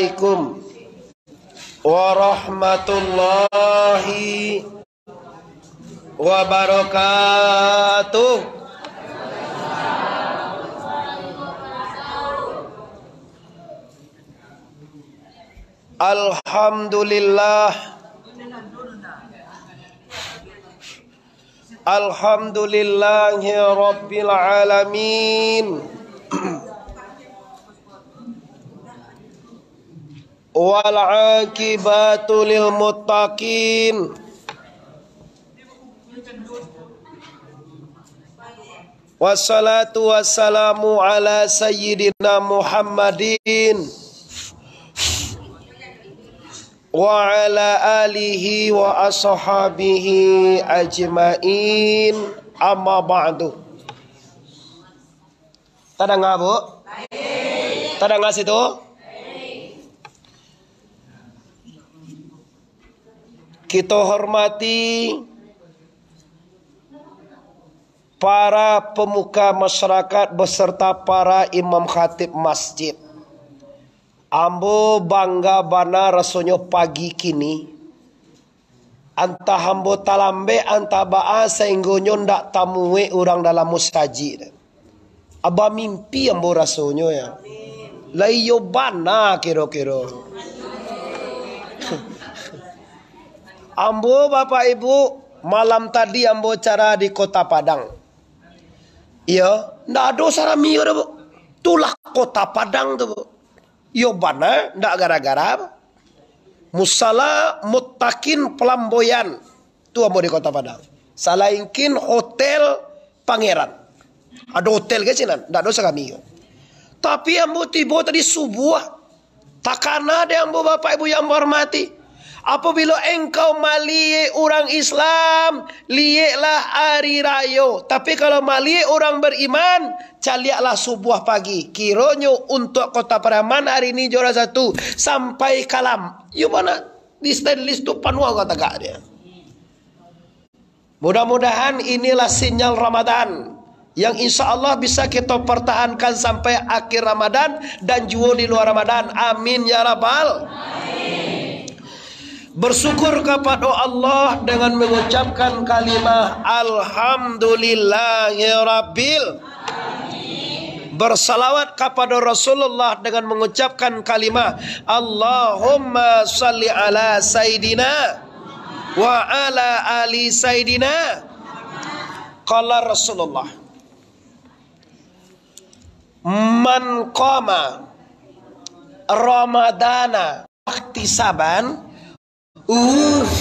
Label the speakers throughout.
Speaker 1: Assalamualaikum warahmatullahi wabarakatuh. Alhamdulillah Alhamdulillahi Rabbil Alamin wal akibatu lil muttaqin wassalatu wassalamu ala sayyidina Muhammadin wa ala alihi wa ashabihi ajmain amma ba'du Tadang nga bu? Tadang nga situ? Kita hormati para pemuka masyarakat beserta para imam khatib masjid. Ambo bangga bana rasanya pagi kini. Anta hambo talambe anta ba'a sehingga ndak tamuwe orang dalam mustajid. Aba mimpi ambo rasanya ya. Laiyo bana kira-kira. Ambo Bapak Ibu malam tadi ambo cara di Kota Padang. Iya, ndak ada sarami ada bu. Tulah Kota Padang tu bu. Yo bana, ndak gara-gara? Musala mutakin pelamboyan. Tu ambo di Kota Padang. Salainkin hotel Pangeran. Ada hotel ke sini, ndak ada sarami. Tapi ambo tiba tadi subuh. Takkan ada ambo Bapak Ibu yang hormati. Apabila engkau malie orang Islam, lieklah hari raya. Tapi kalau malie orang beriman, caliaklah subuh pagi. Kironyo untuk kota Paraman hari ini juara satu. Sampai kalam. You mana di stand list tu panua kata gak dia. Mudah-mudahan inilah sinyal Ramadan yang insya Allah bisa kita pertahankan sampai akhir Ramadan dan juga di luar Ramadan. Amin ya rabbal. Amin. Bersyukur kepada Allah dengan mengucapkan kalimat Alhamdulillahirabbil Bersalawat kepada Rasulullah dengan mengucapkan kalimat Allahumma salli ala Sayyidina wa ala ali Sayyidina. Qala Rasulullah Man qama Ramadana ihtisaban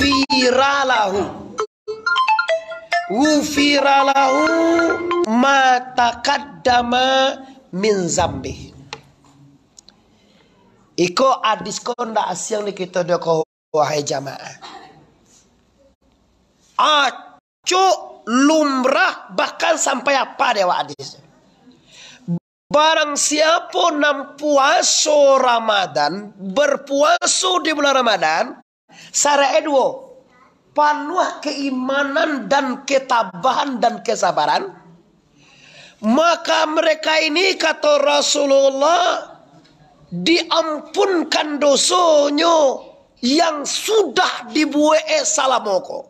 Speaker 1: ufiralahu ufiralahu matakaddama min zambi. Iko adis ko ndak asyang ni kita doko wahai jamaah. Acu lumrah bahkan sampai apa dewa adis Barang siapa nam puaso Ramadan, berpuaso di bulan Ramadan, Sara edwo panuh keimanan dan ketabahan dan kesabaran maka mereka ini kata Rasulullah diampunkan dosonya yang sudah dibuat salamoko.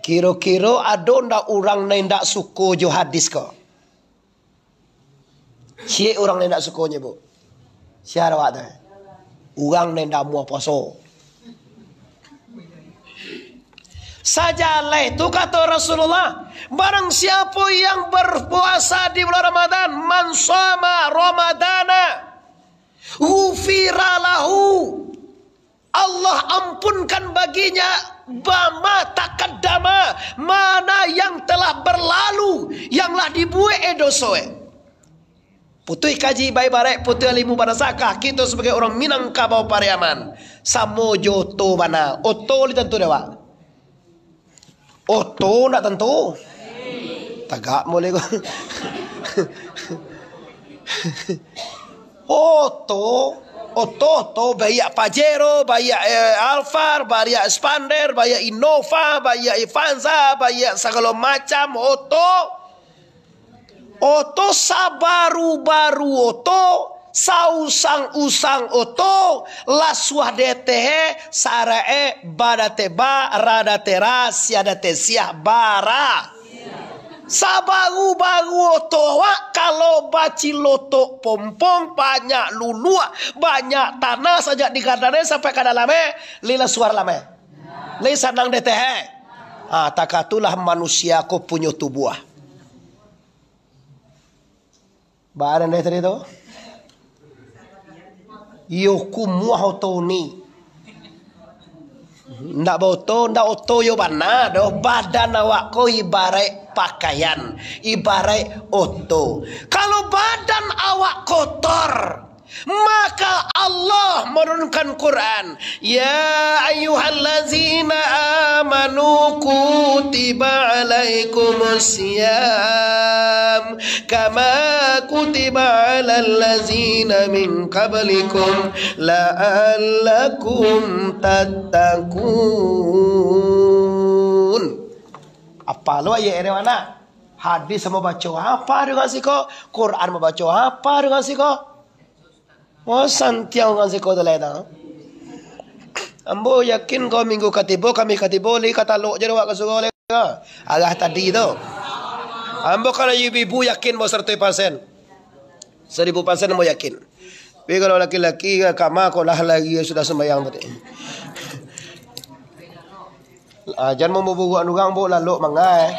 Speaker 1: Kiro-kiro ada ndak orang ndak suko jo hadis ko. Si orang ndak sukonya bu. Siapa awak Orang nenda mua poso. Sajalah itu kata Rasulullah. Barang siapa yang berpuasa di bulan Ramadan. Man sama Ramadana. Ufiralahu. Allah ampunkan baginya. Bama takadama. Mana yang telah berlalu. Yanglah dibuat edosoe. Putui kaji baik barek putui alimu pada sakah kita sebagai orang Minangkabau Pariaman. Samojo to bana. Oto li tentu dewa. Oto nak tentu. Tagak boleh ko. Oto Oto to bayak Pajero, bayak eh, Alfar, bayak Spander, bayak Innova, bayak Ivanza, bayak segala macam Oto. Oto sabaru baru oto sausang usang oto lasuah detehe sarae badate ba radate siadate siah bara Sabaru-baru otowa kalau baci loto pompong banyak lulua banyak tanah saja di kandane sampai ke dalamnya lila suara lame. Lila sanang detehe. Ah, takatulah manusia punya tubuh. Baran deh tadi tu. Yo kumuah ni. Ndak boto, ndak oto yo bana do badan awak ko ibarat pakaian, ibarat oto. Kalau badan awak kotor, maka Allah menurunkan Quran. Ya ayyuhallazina amanu kutiba alaikumusiyam kama kutiba alal ladzina min qablikum la'allakum tattaqun. Apa lo ini mana? Hadis mau baca apa dengan siko Quran mau baca apa dengan siko Oh santiang kan si kota leda. Ambo yakin kau minggu katibo kami katibo li kata lo jadi wak kasugo le Agak tadi tu. Ambo kalau ibu yakin mau serta persen. Seribu persen mau yakin. Tapi kalau laki-laki kama kau lah lagi sudah sembahyang tadi. Jangan mau buku anugang bo lalu mangai.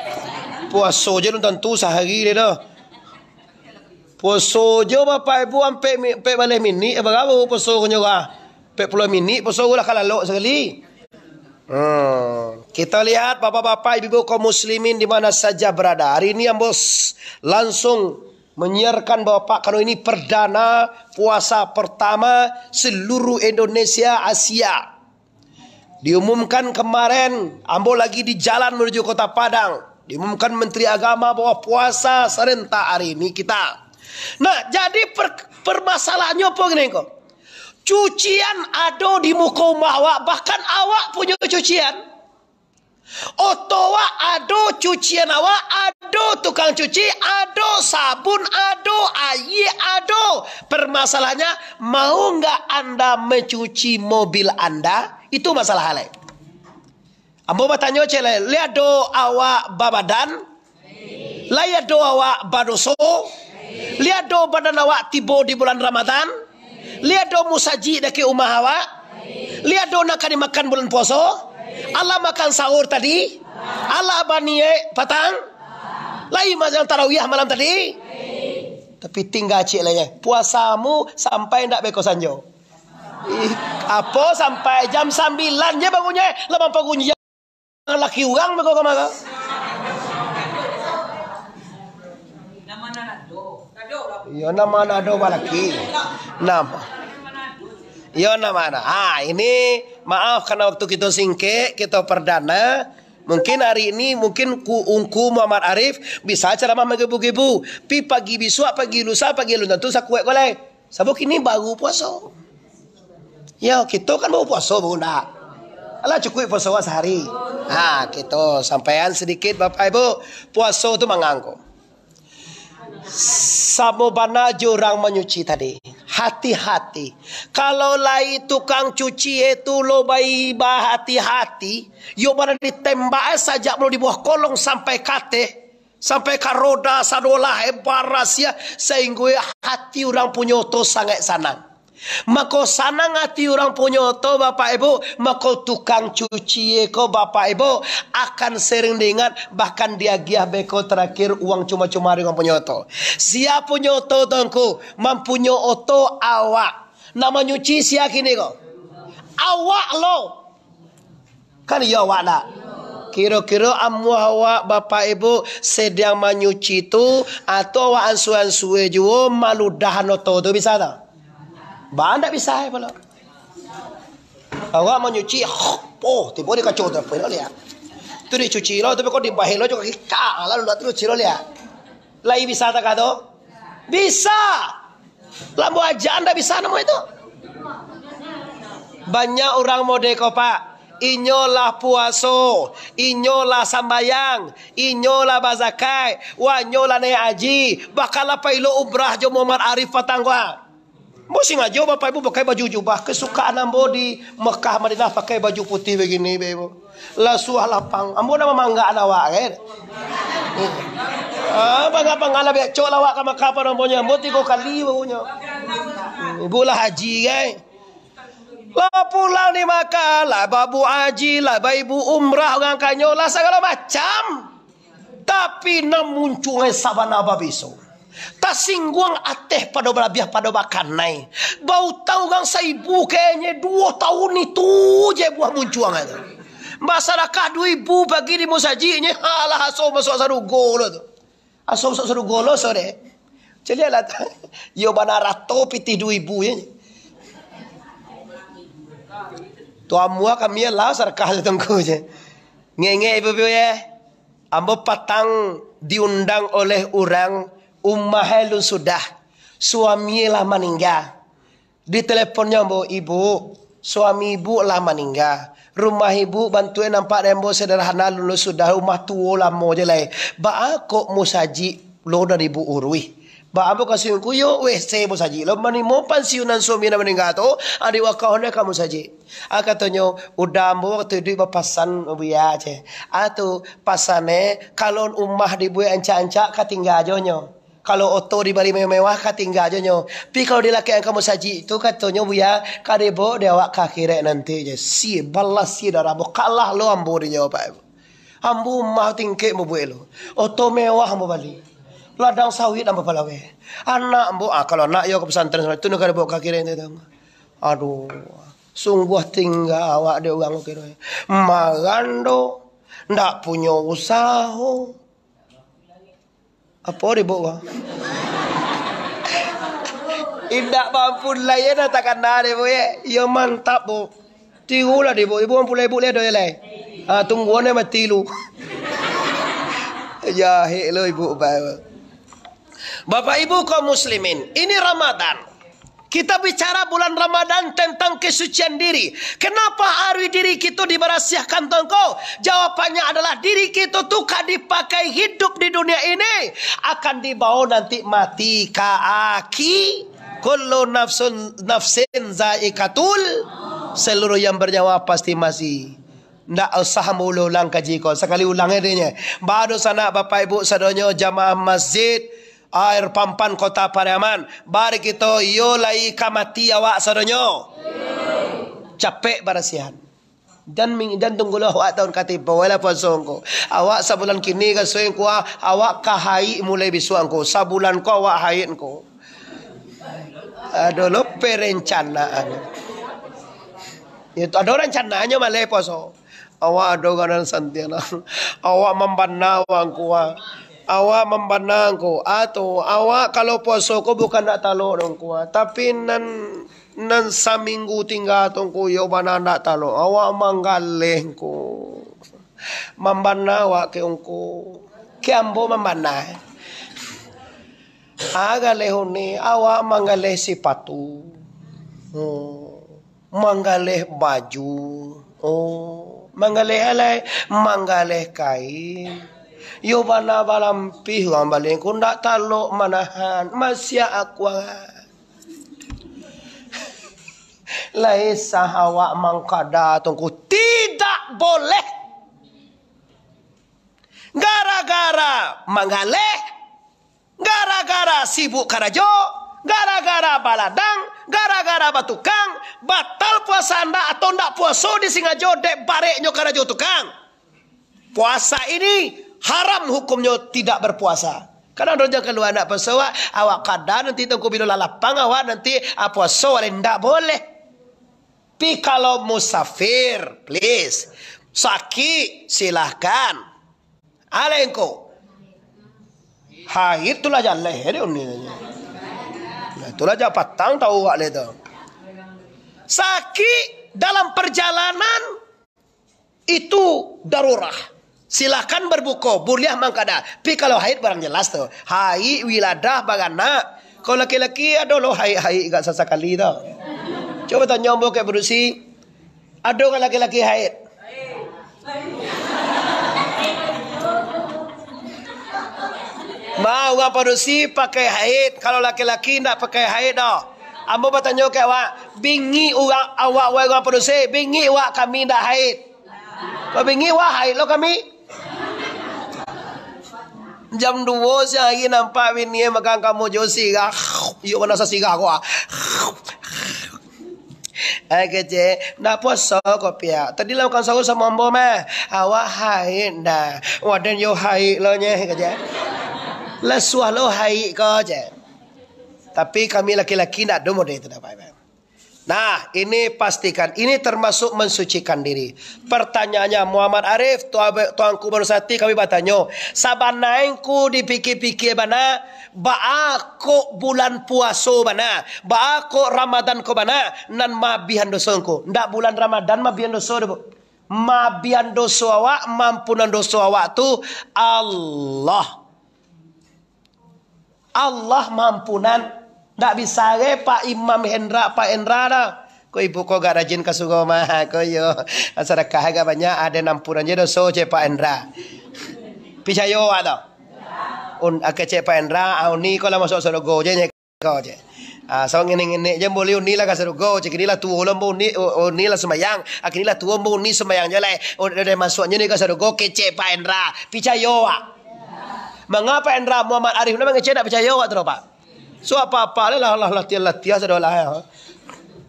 Speaker 1: Puasa je tentu sehari dia Poso jo bapa ibu ampe pe balik mini eh berapa poso kunyo ka? Pe puluh mini poso lah kalau sekali. Hmm. Kita lihat bapak-bapak ibu-ibu kaum muslimin di mana saja berada. Hari ini yang bos langsung menyiarkan bapak kalau ini perdana puasa pertama seluruh Indonesia Asia. Diumumkan kemarin Ambo lagi di jalan menuju kota Padang. Diumumkan Menteri Agama bahwa puasa serentak hari ini kita. Nah, jadi per, permasalahannya apa gini kok? Cucian ada di muka awak, bahkan awak punya cucian. Otowa ada cucian awak, ada tukang cuci, ada sabun, ada air, ada. Permasalahannya, mau nggak anda mencuci mobil anda? Itu masalah hal Ambo bertanya cile, lihat do awak babadan, do awak badoso, Lihat do badan awak tibo di bulan Ramadan. Lihat do musaji daki umah awak. Lihat do nak makan bulan puasa. Allah makan sahur tadi. Allah baniye patang. Lai macam tarawih malam tadi. Tapi tinggal cik lah ya. Puasamu sampai ndak beko sanjo. Apa sampai jam 9 je bangunnya. Lepas bangunnya. Laki orang beko ke mana. Yo nama nado balaki. Nama. Yo nama ada. Ah ini maaf karena waktu kita singke kita perdana. Mungkin hari ini mungkin ku ungku Muhammad Arif bisa ceramah menggebu-gebu. Pi pagi besok pagi lusa pagi lusa tu sakuek golek. Sabuk ini baru puasa. Ya kita kan baru puasa bunda. Alah cukup puasa sehari. Ah kita sampaian sedikit Bapak Ibu puasa tu mengangkut. Samo bana orang menyuci tadi. Hati-hati. Kalau lai tukang cuci itu lo bayi bah hati-hati. Yo mana ditembak saja belum di bawah kolong sampai kate. Sampai karoda sadolah ebaras ya. Sehingga hati orang punya to sangat sanang. Maka sana ngati orang punya to Bapak Ibu, maka tukang cuci ko Bapak Ibu akan sering dengan bahkan dia giah beko terakhir uang cuma-cuma dengan punya to. Siapa punya to tongku, mampunya oto awak. Nama nyuci siapa kini ko? Awak lo. Kan ya awak lah. Kira-kira amu awak bapak ibu sedang menyuci tu atau awak ansu-ansu juga malu dah noto tu bisa tak? Ba ndak bisa pala. Awak mau nyuci, oh, tiba dia kacau tu apa lihat. Tu dia cuci lo, tapi kau di bahelo juga kita, lalu lalu cuci lo lihat. Lai bisa tak kado? Bisa. Lambu aja anda bisa nemu itu. Banyak orang mode kau pak. Inyolah puaso, inyolah sambayang, inyolah bazakai, wanyolah haji, bakal apa ilo umrah jo Muhammad Arif. Mesti ngajo bapak ibu pakai baju jubah. Kesukaan ambo di Mekah Madinah pakai baju putih begini ibu. Lasuah lapang. Ambo nama mangga awak kan. Ah, bangga bangga be cok lawak ka Mekah pa nambonya. Ambo tiga kali baunya. Ibu lah haji kan. Lah pulang di Makkah, lah babu haji, lah ibu umrah orang kanyo, lah segala macam. Tapi nak muncul sabana babiso. Tasingguang ateh pada belabiah pada bakanai. Bau tahu gang saibu kayaknya dua tahun itu je buah muncuang itu. Masyarakat dua ibu bagi di musajinya halah aso masuk saru golo tu. Aso masuk golo sore. Celia lah. Yo bana piti dua ibu ya. Tua mua kami lah sarkah tengku je. Ngenge ibu-ibu ya. Ambo patang diundang oleh orang Ummah lu sudah suami lah meninggal. Di teleponnya bu ibu, suami ibu lah meninggal. Rumah ibu bantuin nampak rembo sederhana lulu sudah rumah tua lama je lah. Ba kok musaji lo dari ibu urui. Ba ambo kasih ku yo WC musaji. Lo mani mo suami na meninggal tu, adi wakahone kamu saji. A katanya udah ambo waktu itu pasan buya je. Atu pasane kalon umah di buya anca-anca katinggal jonyo. Kalau oto di bari mewah tinggal aja nyo. Tapi kalau di laki yang kamu saji itu katanya buya kadebo awak kakire nanti je. Si balas si darah bo kalah lo ambo di jawab pak. Ambo mah tingke mo buelo. lo. Oto mewah ambo bali. Ladang sawit ambo palawe. Anak ambo ah kalau anak yo ke pesantren itu nak kadebo kakire itu Aduh. Sungguh tinggal awak dia orang kira. Magando. Ndak punya usaha. Apa dia bawa? Indak mampu lah ya nak takkan dah dia bawa. Ya mantap bu. Tiru lah dia bawa. Ibu mampu lah ibu lihat dia lah. Ah tunggu ni mati lu. ya hello ibu bawa. Bapak ibu kaum muslimin, ini Ramadan. Kita bicara bulan Ramadan tentang kesucian diri. Kenapa hari diri kita diberasiahkan tongko? Jawabannya adalah diri kita tuh kan dipakai hidup di dunia ini. Akan dibawa nanti mati kaaki. Kullu nafsun nafsin zaikatul. Seluruh yang bernyawa pasti masih. Ndak usah mulu ulang kaji kau. Sekali ulang dia. Baru sana bapak ibu sadonyo jamaah masjid air pampan kota Pariaman. Bari kita yo lai kamati awak sadonyo. Capek barasihan. Dan ming dan tunggulah awak tahun katiba wala pasongko. Awak sabulan kini ka awak kahai mulai bisuang ko. Sabulan ko awak hayin ko. Ada lo perencanaan. Itu ada rencananya malah poso. Awak ada santiana. Awak membanawang kuah awak memandang ko atau awak kalau puasa ko bukan nak talo dong ko tapi nan nan saminggu tinggal tong ko yo bana nak talo awak manggaleh ko membana awak ke ongko ke ambo membana aga lehone awak mangaleh sepatu oh. Mangaleh baju. Oh. Mangaleh alai. Mangaleh kain Yo bana balam pi orang balik ku ndak talok manahan masya aku. Laisa hawa mangkada tungku tidak boleh. Gara-gara mangaleh, gara-gara sibuk karajo, gara-gara baladang, gara-gara batukang, batal puasa anda atau ndak puasa di singajo dek bareknya karajo tukang. Puasa ini haram hukumnya tidak berpuasa. Karena orang keluar anak pesawat, awak kadang nanti tunggu bila lapang awak nanti apa so tidak boleh. Tapi kalau musafir, please. Sakit, silahkan. Alengko. Haid itulah jalan leher ini. Itulah jalan patang tahu awak itu. Sakit dalam perjalanan itu darurah. Silakan berbuka, boleh mangkada. Tapi kalau haid barang jelas tu. Haid wiladah bagana. Kalau laki-laki ada lo haid haid gak sesekali tu. Coba tanya mbok ke berusi. Ada kan laki-laki haid? Mau apa berusi pakai haid. Kalau laki-laki nak pakai haid dah. Ambo bertanya ke awak, bingi awak wai orang produksi, bingi awak kami dah haid. Kau bingi awak haid lo kami? Jam dua siang lagi nampak bini makan kamu josi kah? Yuk mana sasiga aku ah. Eh kece, nak puasa kau pia. Tadi lah makan sahur sama ambo mah. Awak haid dah. Wadan yo haid lo nye kece. Lesuah lo haid kau je. Tapi kami laki-laki nak domo deh itu dapat. Nah, ini pastikan. Ini termasuk mensucikan diri. Pertanyaannya Muhammad Arif, tuanku bersati kami bertanya. Sabanainku dipikir-pikir mana? Baako bulan puasa mana? Baako Ramadan ko mana? Nan mabihan dosonku. Ndak bulan Ramadan mabihan dosa bu. Mabihan dosa awak, mampunan dosa awak tu Allah. Allah mampunan tak bisa ke Pak Imam Hendra, Pak Hendra dah. Kau ibu kau gak rajin ke sugo mah. Kau yo. Sedekah agak banyak ada nampuran je dosa je Pak Hendra. Picayo ada. Un akak cek Pak Hendra, au ni kau lah masuk surga je nyek kau je. Ah, so ngene ngene je boleh uni lah ke surga. Cek ni lah tua ulam uni uni lah semayang. Ak ni lah tua uni semayang je lah. Udah masuknya ni ke surga kecek Pak Hendra. Picayo ah. Mengapa Hendra Muhammad Arif nama ngecek tak percaya awak tu Pak? So apa-apa lah lah latihan latihan sudah lah ya.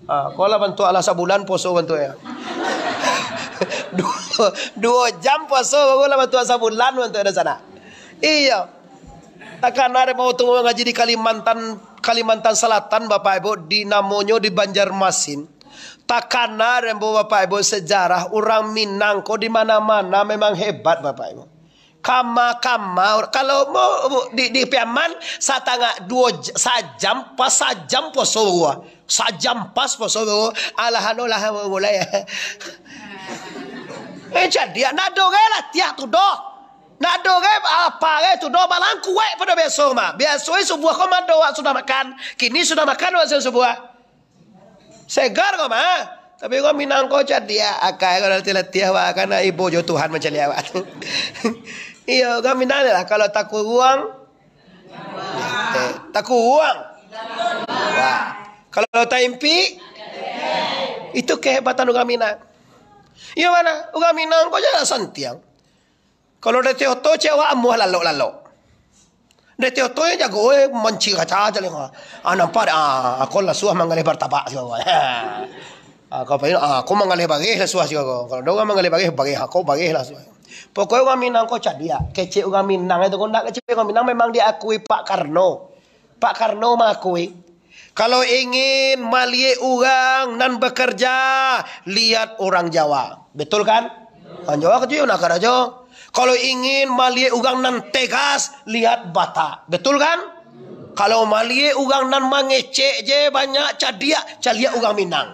Speaker 1: Ah, kalau bantu Allah sebulan puasa bantu ya. dua, dua jam puasa kalau bantu sebulan bantu ada sana. Iya. Takkan ada mau tunggu ngaji di Kalimantan Kalimantan Selatan Bapak Ibu di namanya di Banjarmasin. Takkan ada Bapak Ibu sejarah orang Minang kok di mana-mana memang hebat Bapak Ibu kama kama. Kalau mau di di piaman satanga dua sajam pas sajam poso gua sajam pas poso alahan olah mulai. Eh jadi nak doge lah tiap tu do nak doge apa ge tu do malang kue pada besok mah biasa sebuah komando sudah makan. Kini sudah makan waktu sebuah. Segar kau mah tapi kau minang kau jadi akai kalau latih wah karena ibu jo Tuhan macam liawat Iya, kami nanya lah kalau takut uang. Eh, takut uang. Kalau tak impi, itu kehebatan kami nak. Iya mana? Kami nak kau jangan santiang. Kalau dia teoto cewek amuh lalu lalu. Dia teoto ya jago eh menci kaca aja leh. Ah nampak ah aku lah suah mengalih bertabak sih kau. Ah kau pengen ah aku mengalih bagi lah suah sih kau. Kalau dua mengalih bagi bagi aku bagi lah suah. Pokoknya orang Minang kau dia. Kecil orang Minang itu kau nak kecil orang Minang memang diakui Pak Karno. Pak Karno mengakui. Kalau ingin melihat orang dan bekerja, lihat orang Jawa. Betul kan? Orang Jawa kecil nak aja. Kalau ingin melihat orang nan tegas, lihat Batak. Betul kan? Kalau melihat orang nan mengecek je banyak cadia, cadia orang Minang.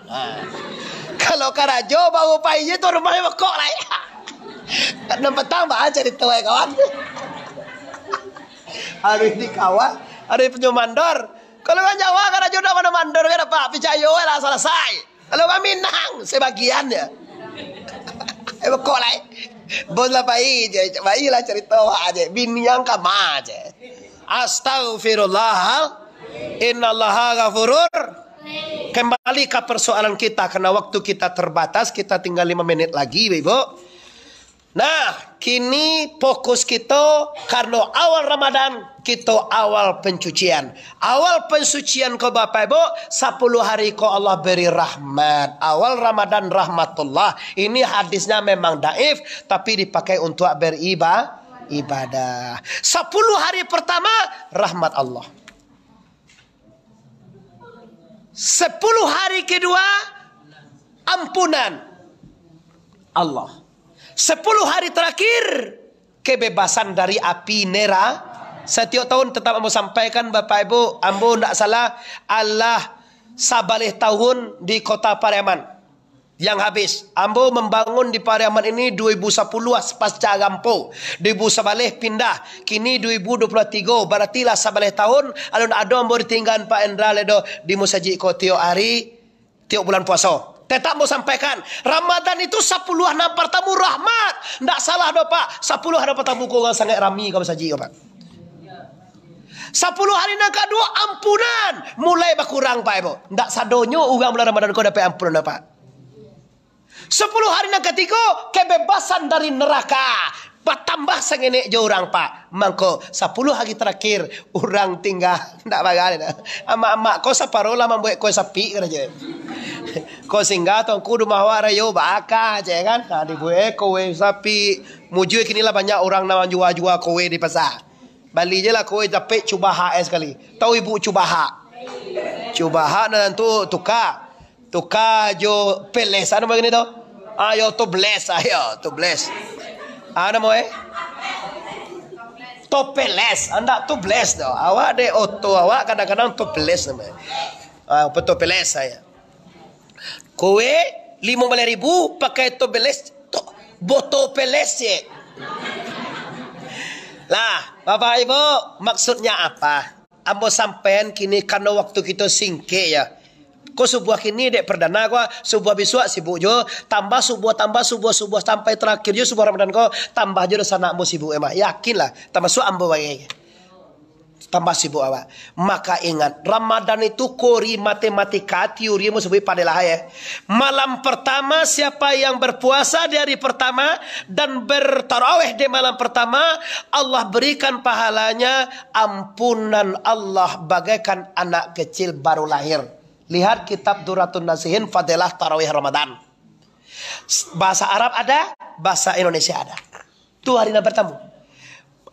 Speaker 1: Kalau karajo bawa payah tu rumahnya kok lah. Ya. Nampak tambah aja di tuai kawan. Hari ini kawan, hari punya mandor. Kalau kan Jawa kan jodoh mana mandor kan apa? Picayo lah selesai. Kalau kan Minang sebagian ya. Eh kok lah. Bos lah pai je, pai lah cerita aja. Bini yang kama aja. Astagfirullah. Innallaha ghafurur. Kembali ke persoalan kita karena waktu kita terbatas, kita tinggal lima menit lagi, Ibu. Nah, kini fokus kita karena awal Ramadan kita awal pencucian. Awal pensucian kau Bapak Ibu, 10 hari kau Allah beri rahmat. Awal Ramadan rahmatullah. Ini hadisnya memang daif tapi dipakai untuk beribadah. Ibadah. 10 hari pertama rahmat Allah. 10 hari kedua ampunan Allah. Sepuluh hari terakhir kebebasan dari api nera. Setiap tahun tetap mau sampaikan Bapak Ibu, ambo tidak salah Allah sabalih tahun di kota Pariaman yang habis. Ambo membangun di Pariaman ini 2010 pasca gampo. 2011 pindah. Kini 2023 berarti lah sabalih tahun alun ada ambo ditinggal Pak Endra ledo di Musaji ko tiok hari tiok bulan puasa. Tetap mau sampaikan. Ramadan itu sepuluh enam pertamu rahmat. Tidak salah do pak. Sepuluh ada pertamu kau sangat rami kau saji pak. Sepuluh hari yang kedua ampunan. Mulai berkurang Pak Ibu. Tak sadonyo orang bulan Ramadan kau dapat ampunan Pak. Sepuluh hari yang ketiga kebebasan dari neraka. Bertambah sengene je orang pak. Mangko sepuluh hari terakhir orang tinggal tak bagai dah. Amak-amak kau separuh lah membuat kau sepi kan Kau singgah tuanku rumah awak rayo baka je kan. Nah dibuat kau sapi. Muju kini lah banyak orang nama jual-jual kau di pasar. Bali je lah kau dapat cuba hak sekali. Tahu ibu cuba hak? Cuba hak dan tu tukar. Tukar jo peles. Ada begini tu? Ayo tu bless ayo tu bless. Ada mo eh? Topeles, anda tu bless do. Awak de oto awak kadang-kadang topeles nama. Ah, apa topeles saya? Kowe lima belas ribu pakai to, boto peles ye. Lah, Bapak Ibu, maksudnya apa? Ambo sampean kini karena waktu kita singke ya. Kau sebuah kini dek perdana kau sebuah besok sibuk jo tambah sebuah tambah sebuah sebuah sampai terakhir jo sebuah Ramadan kau tambah jo sana ambo sibuk emang yakin lah tambah su ambo bagai tambah sibuk awak maka ingat Ramadan itu kori matematika teori mu sebut pada ya malam pertama siapa yang berpuasa di hari pertama dan bertarawih di malam pertama Allah berikan pahalanya ampunan Allah bagaikan anak kecil baru lahir Lihat kitab Duratun Nasihin Fadilah Tarawih Ramadan. Bahasa Arab ada, bahasa Indonesia ada. Itu hari bertemu.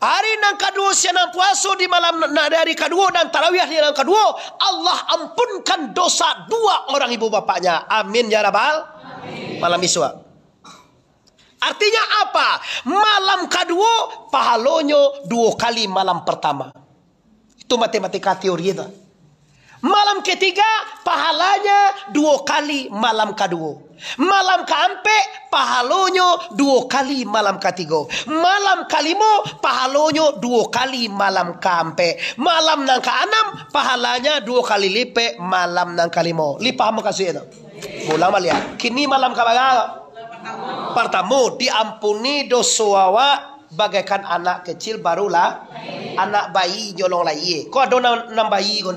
Speaker 1: Hari yang kedua siang puasa di malam dari kedua dan tarawih di yang kedua. Allah ampunkan dosa dua orang ibu bapaknya. Amin ya Rabbal. Malam iswa. Artinya apa? Malam kedua pahalonyo dua kali malam pertama. Itu matematika teori itu. Malam ketiga pahalanya dua kali malam kedua. Malam keempat pahalonyo dua kali malam ketiga. Malam kelima pahalonyo dua kali malam keempat. Malam nang keenam pahalanya dua kali lipat malam nang kelima. Lipat mau kasih itu. Ulang malia. Kini malam keberapa? Pertama diampuni dosa awak bagaikan anak kecil barulah anak bayi nyolong lagi. Kau ada enam bayi kau?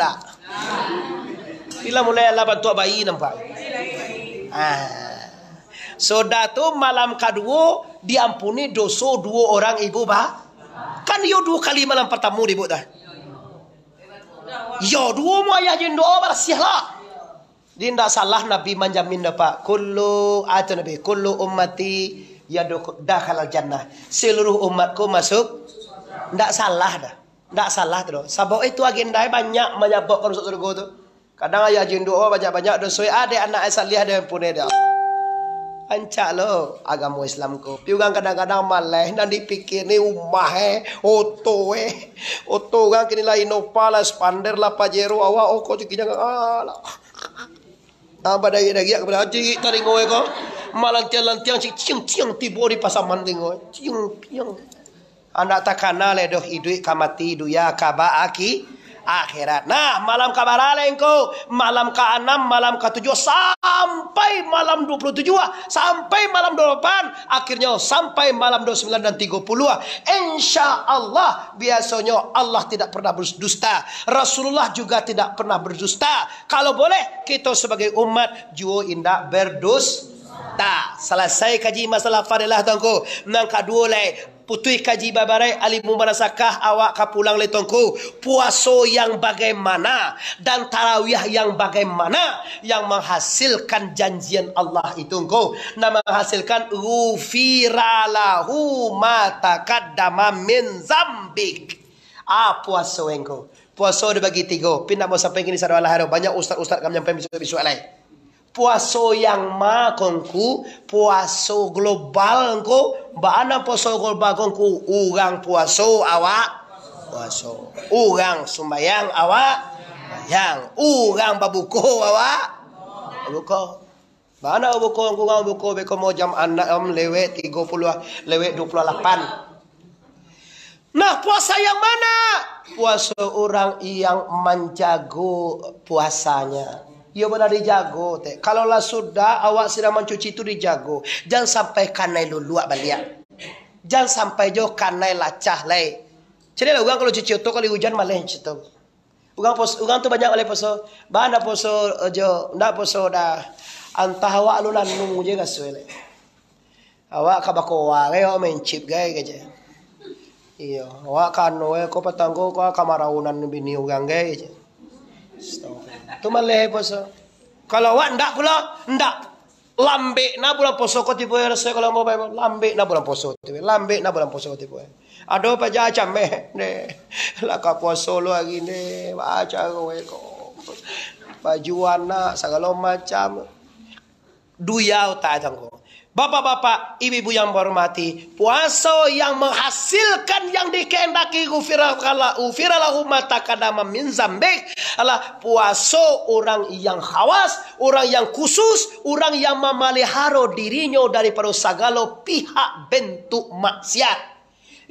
Speaker 1: Bila mulai Allah bantu bayi nampak. Ah. Soda tu malam kedua diampuni dosa dua orang ibu bah. Kan yo dua kali malam pertama ibu dah. Yo dua mu ayah jin doa bersih lah. Dia tidak salah Nabi menjamin dapat. Kullu atau Nabi. Kullu ummati yaduk dakhalal jannah. Seluruh umatku masuk. Tidak salah dah. Tak salah tu. Sebab itu agenda banyak menyebabkan masuk surga tu. Kadang ayah jin doa banyak-banyak dosa. Ada anak dia ada pun ada. Ancak lo agama Islam ko. Juga kadang-kadang malah dan dipikir ni rumah eh, oto eh, oto kan kini lah Innova lah, Spander lah, Pajero awak oh kau cakap jangan alah. Ah pada lagi kepada haji tadi ngoe ko. Malang tiang tiang ciang ciang tibo di pasaman tingo. Ciang ciang. Anak tak kenal le doh idui kamati duya kaba aki akhirat. Nah, malam kabarale engkau, malam ke-6, malam ke-7 sampai malam 27 sampai malam 28, akhirnya sampai malam 29 dan 30. Insya Allah biasanya Allah tidak pernah berdusta. Rasulullah juga tidak pernah berdusta. Kalau boleh kita sebagai umat juo indah berdusta. Selesai kaji masalah fadilah tuanku. Nang kedua putui kaji babarai alimu manasakah awak kapulang letongku puaso yang bagaimana dan tarawih yang bagaimana yang menghasilkan janjian Allah itu engkau nama menghasilkan ufiralahu matakaddama min zambik. Ah puaso engkau puaso dibagi tiga. Pindah mau sampai kini sadar Allah banyak ustaz-ustaz kami nyampai besok-besok lain puaso yang ma kongku puaso global ko baana puaso global kongku urang puaso awak. Puaso. Urang sumbayang awak. Yang urang babuko awak. Babuko. Baana babuko kongku ngang babuko beko mo jam anak om lewe 30 lewe 28 Nah puasa yang mana? Puasa orang yang menjago puasanya. Ia benar dijago. Kalau lah sudah awak sedang mencuci itu dijago. Jangan sampai kanai luluak balik. Jangan sampai jo kanai lacah lai. Jadi lah orang kalau cuci otot kalau hujan malah cerita. Orang pos, tu banyak oleh poso. Bahan dah poso jo, ndak poso dah. Antah awak lu lanung je kasui le. Awak kabako wale awak main chip gay kerja. Iya, awak kan we ko patanggo ko kamaraunan bini orang gay. Tu malah poso. Kalau awak ndak pula, ndak lambe na bulan poso ko tipu rasa kalau mau lambe na bulan poso tipu lambe na bulan poso ko tipu Ado pa ja chame ne la ka puasa lo lagi ne baca kowe ko. Bajuan nak segala macam. Duyau tak tangko. Bapak-bapak, ibu-ibu yang berhormati, puasa yang menghasilkan yang dikehendaki ufiralahu mata kadama min zambik adalah puasa orang yang khawas, orang yang khusus, orang yang memelihara dirinya daripada segala pihak bentuk maksiat.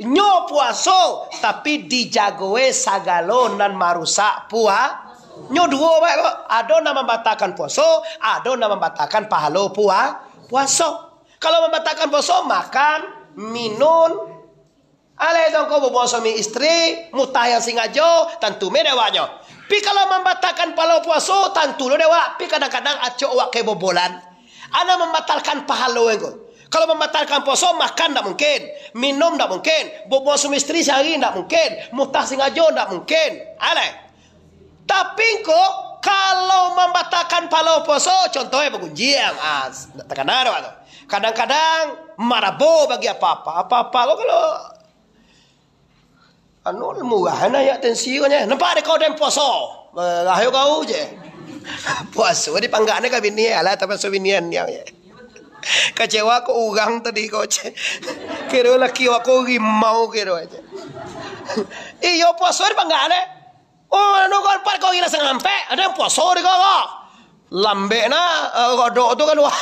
Speaker 1: Nyo puaso tapi dijagoe sagalo nan marusak pua. Nyo dua baik. Ada nama membatalkan puaso, ada nama membatalkan pahalo pua puaso. Kalau membatalkan puaso makan, minum, Ale dong kau bawa suami istri, mutaya singajo, tentu me dewanya. Pi kalau membatalkan pahalo puaso, tentu lo dewa. Pi kadang-kadang aco wak kebobolan. Ana membatalkan pahalo engko. Kalau membatalkan puasa makan tidak mungkin, minum tidak mungkin, berbuat suami istri sehari tidak mungkin, mutah singajo tidak mungkin. Ale. Tapi kok kalau membatalkan palau puasa, contohnya pengunjian, ah, tekan ada Kadang-kadang marabo bagi apa-apa, apa-apa kok kalau anu murah na ya tensinya nampak ada kau dem puasa ayo kau je puasa di panggane ka bini ala tapi so yang ya Kecewa ko ugang tadi coche. Kiro laki ako rimau kiro aja. Iyo puasor panggane. Oh, ano ko par ko ila sang ampe. Ada yang puasor ko ko. Lambe na godok tu kan wah.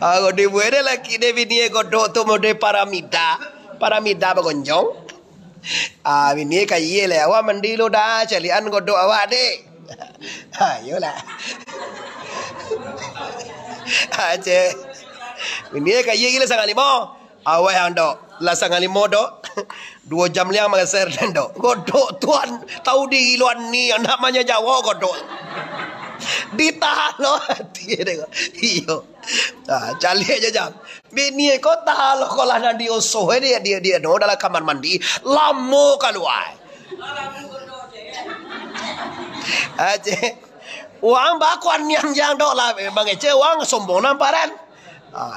Speaker 1: Ako di buere laki de vinie godok tu mode paramida. Paramida bagonjong. Ah, vinie kaye le awa mandilo da calian godok awak de. Ayolah. Aje. Ini ka ye gila sangali mo. Awai ando. La sangali mo do. Dua jam liang mengeser do. Godok tuan tahu di luar ni namanya Jawa godok. Ditahan lo hati dia. Iyo. Ah, cali aja jam. Bini ko tahan lo kalau nanti oso dia dia dia no dalam kamar mandi. Lamo keluar. Aje. Wang ba kuan yang yang dok lah bang ece wang sombong namparan. Ah,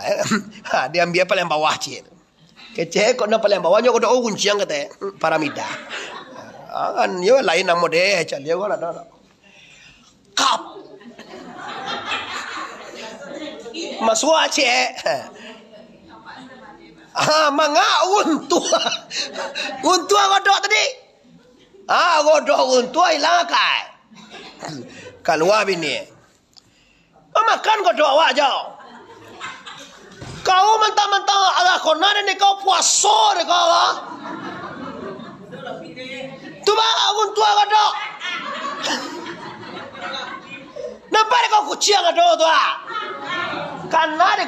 Speaker 1: ha, dia ambil paling bawah cik. Kece kok na paling bawahnya kok dok kunci yang kata paramida. Ah, kan yo lain nama deh dia wala dah. Kap. Masuk cik. Ah, manga untua. Untua kodok tadi. Ah, kodok untua hilang kai keluar bini. Kau makan kau doa wajah. Kau mentang-mentang ala kona ni kau puasa ni kau. Tu bah aku tua kau doa. Nampak kau kucing kau doa tu ah.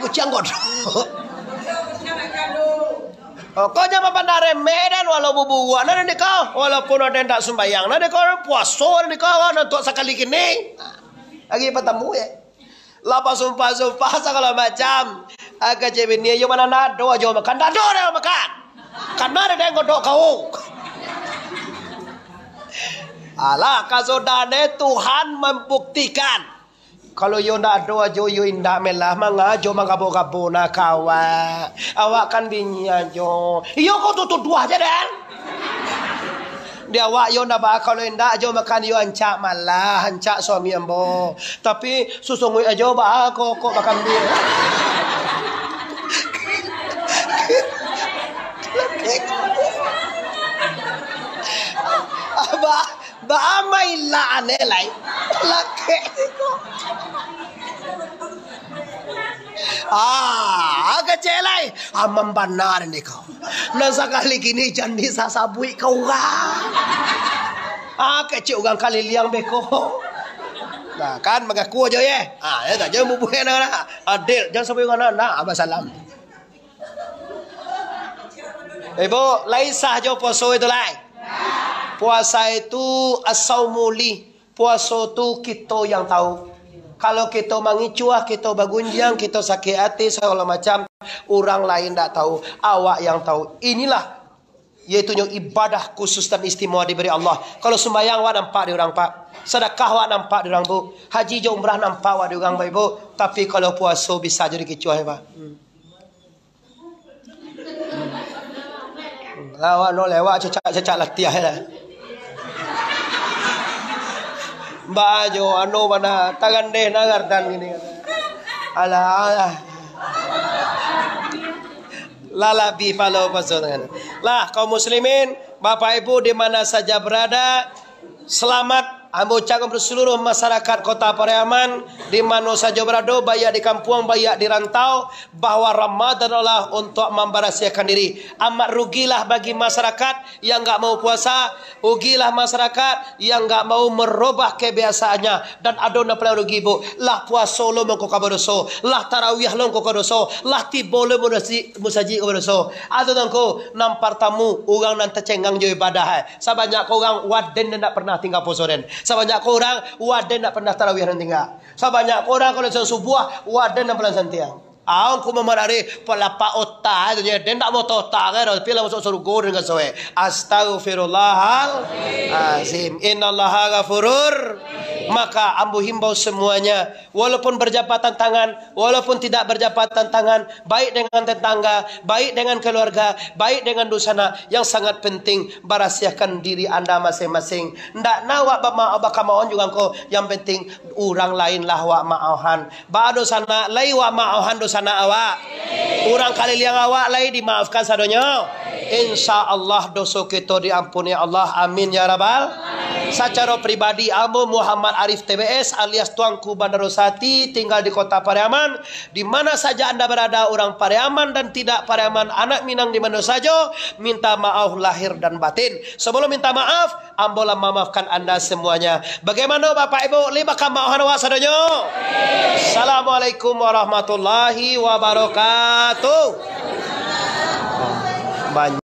Speaker 1: Kucing kau doa. Oh, kau jangan pandare medan walau bubuan ada di kau walaupun ada yang tak sembayang ada kau puasa ada di kau untuk sekali kini lagi bertemu ya. Lapa sumpah sumpah segala macam. Agak cewek ni yo mana nado aja makan. Nado ada makan. Karena ada yang godok kau. Allah kasodane Tuhan membuktikan kalau yo ndak doa jo yo indak melah manga jo manga boga bona kawa. Awak kan binya jo. Yo kau tutu dua aja dan. Dia awak yo ndak ba kalau indak jo makan yo ancak malah ancak suami ambo. Tapi susungui aja ba kok kok makan dia. Ba may laane lay laki ko ah agak celai amam benar ni kau nasa kali kini candi sasabui kau ga ah kecil ugang kali liang beko Nah kan mengaku aja ya. Ah ya tak jangan bubuh na na. Adil jangan sampai ngana na abah salam. Ibu, lain sah jo puasa itu lain. Puasa itu asaumuli. Puasa itu kita yang tahu. Kalau kita mengicuah, kita bagunjang, kita sakit hati, segala macam. Orang lain tak tahu. Awak yang tahu. Inilah yang ibadah khusus dan istimewa diberi Allah. Kalau sembahyang wak nampak di orang pak. Sedekah wak nampak di orang bu. Haji jauh umrah nampak wak di orang pak ibu. Tapi kalau puasa bisa jadi kicuah ya pak. Hmm. Lawak no lewat cecak-cecak latihan lah. Baju anu mana tangan deh nagar dan gini. Alah alah. Lalabi palo. Lah kaum muslimin, Bapak Ibu di mana saja berada, selamat Ambo ucapkan seluruh masyarakat kota Pariaman di mana saja berada, baik di kampung, baik di rantau, bahawa Ramadan adalah untuk memberasiakan diri. Amat rugilah bagi masyarakat yang enggak mau puasa, rugilah masyarakat yang enggak mau merubah kebiasaannya. Dan adona pula rugi bu, lah puasa lo doso, lah tarawih lo kau doso, lah tibo lo musaji musaji kau doso. Atau tangko nampar tamu, orang nanti cenggang jo ibadah. Sebanyak orang waden tidak pernah tinggal posoren. Sebanyak orang waden nak pernah tarawih nanti enggak. Sebanyak orang kalau sang subuh waden nak pernah santiang. Aung ku memarari pelapa otak itu jadi den tak mau otak kan tapi lah masuk surga dengan soe. Astagfirullahalazim. Innallaha ghafurur maka ambu himbau semuanya. Walaupun berjabatan tangan walaupun tidak berjabatan tangan baik dengan tetangga baik dengan keluarga baik dengan dosana yang sangat penting berasiakan diri anda masing-masing. Ndak nawak bama abaka maon juga ko yang penting orang lain lah wa maohan ba dosana lai wa maohan dosana awak. Orang kali liang awak lai dimaafkan sadonya. Insyaallah dosa kita diampuni Allah. Amin ya rabbal. Secara pribadi Abu Muhammad Arif TBS alias Tuanku Bandarosati tinggal di kota Pariaman. Di mana saja anda berada orang Pariaman dan tidak Pariaman anak Minang di mana saja minta maaf lahir dan batin. Sebelum minta maaf, ambolah memaafkan anda semuanya. Bagaimana Bapak Ibu? Lima kamahan wasadanya. Assalamualaikum warahmatullahi wabarakatuh. Banyak.